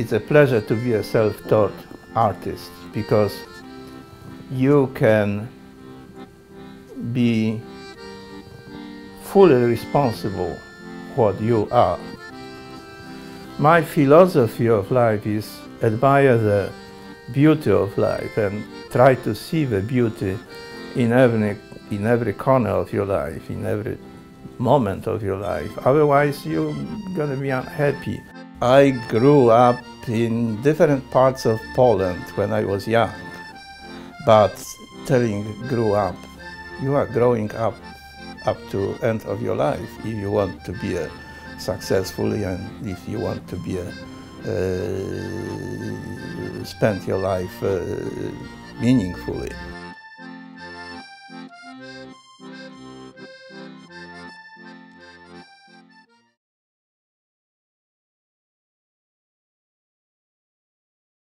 it's a pleasure to be a self-taught artist because you can be fully responsible what you are. My philosophy of life is admire the beauty of life and try to see the beauty in every, in every corner of your life, in every moment of your life. Otherwise, you're going to be unhappy. I grew up in different parts of Poland when I was young, but telling grew up, you are growing up up to end of your life if you want to be a successfully and if you want to be a uh, spend your life uh, meaningfully.